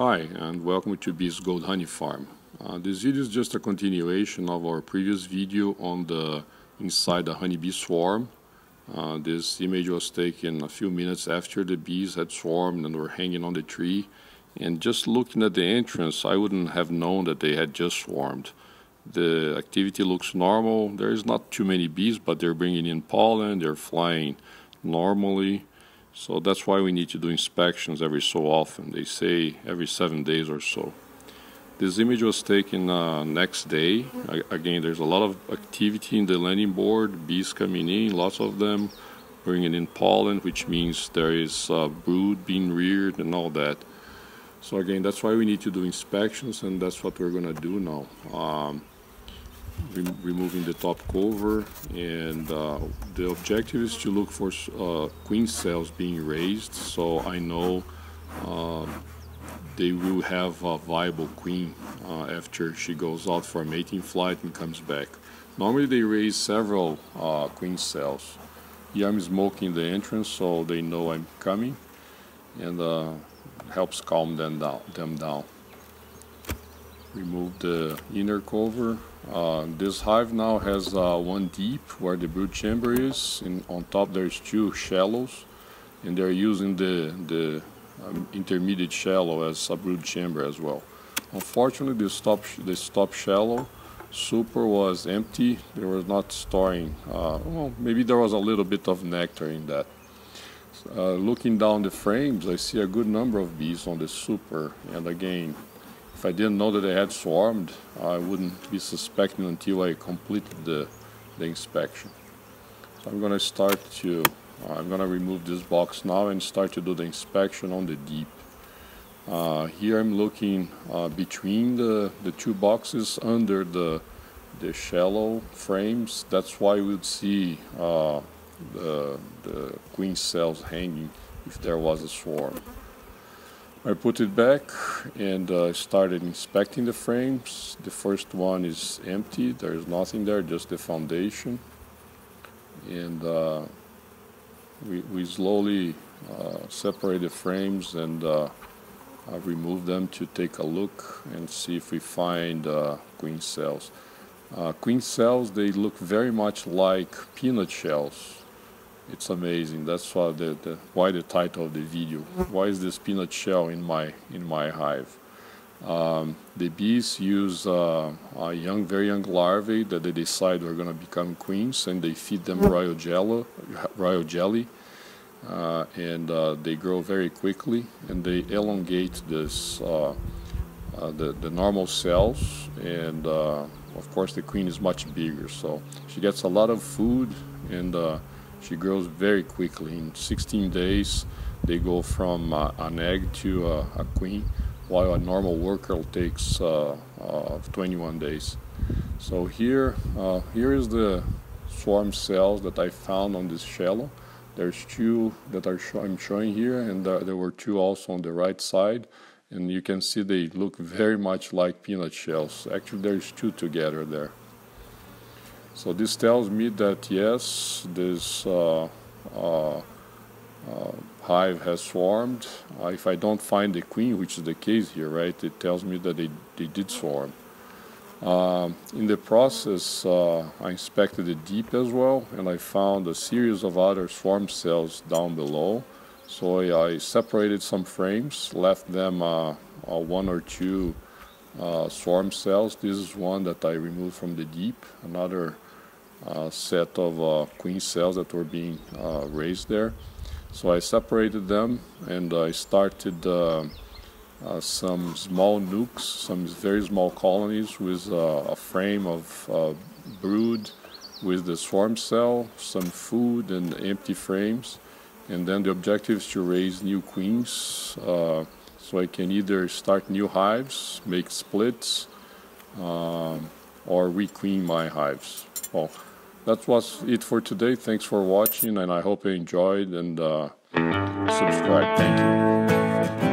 Hi and welcome to Bees Gold Honey Farm. Uh, this video is just a continuation of our previous video on the inside the honeybee swarm. Uh, this image was taken a few minutes after the bees had swarmed and were hanging on the tree and just looking at the entrance I wouldn't have known that they had just swarmed. The activity looks normal, there's not too many bees but they're bringing in pollen, they're flying normally so that's why we need to do inspections every so often. They say every seven days or so. This image was taken uh, next day. again, there's a lot of activity in the landing board, bees coming in, lots of them, bringing in pollen, which means there is uh, brood being reared and all that. So again, that's why we need to do inspections, and that's what we're gonna do now. Um, removing the top cover and uh, the objective is to look for uh, queen cells being raised so I know uh, they will have a viable queen uh, after she goes out for a mating flight and comes back. Normally they raise several uh, queen cells. Here I'm smoking the entrance so they know I'm coming and uh, helps calm them down. Them down remove the inner cover. Uh, this hive now has uh, one deep where the brood chamber is. and on top there's two shallows and they're using the, the um, intermediate shallow as a brood chamber as well. Unfortunately the top, the top shallow super was empty. They were not storing, uh, well maybe there was a little bit of nectar in that. Uh, looking down the frames I see a good number of bees on the super and again if I didn't know that they had swarmed, I wouldn't be suspecting until I completed the, the inspection. So I'm going to start to, I'm going to remove this box now and start to do the inspection on the deep. Uh, here I'm looking uh, between the, the two boxes under the, the shallow frames. That's why we would see uh, the, the queen cells hanging if there was a swarm. I put it back and uh, started inspecting the frames. The first one is empty, there's nothing there, just the foundation. And uh, we, we slowly uh, separate the frames and uh, remove them to take a look and see if we find uh, queen cells. Uh, queen cells, they look very much like peanut shells it's amazing. That's why the, the, why the title of the video. Why is this peanut shell in my in my hive? Um, the bees use uh, a young, very young larvae that they decide are going to become queens, and they feed them royal jelly, royal jelly, uh, and uh, they grow very quickly, and they elongate this uh, uh, the the normal cells, and uh, of course the queen is much bigger, so she gets a lot of food and she grows very quickly. In 16 days, they go from uh, an egg to uh, a queen, while a normal worker takes uh, uh 21 days. So here, uh, here is the swarm cells that I found on this shallow. There's two that sh I'm showing here, and uh, there were two also on the right side. And you can see they look very much like peanut shells. Actually, there's two together there. So this tells me that yes, this uh, uh, uh, hive has swarmed. Uh, if I don't find the queen, which is the case here, right, it tells me that they, they did swarm. Um, in the process, uh, I inspected the deep as well, and I found a series of other swarm cells down below. So I, separated some frames, left them uh, one or two swarm cells. This is one that I removed from the deep, another uh, set of uh, queen cells that were being uh, raised there. So I separated them and I started uh, uh, some small nucs, some very small colonies with uh, a frame of brood with the swarm cell, some food and empty frames. And then the objective is to raise new queens so I can either start new hives, make splits, um, or requeen my hives. Well, that was it for today. Thanks for watching, and I hope you enjoyed and uh, subscribe. Thank you.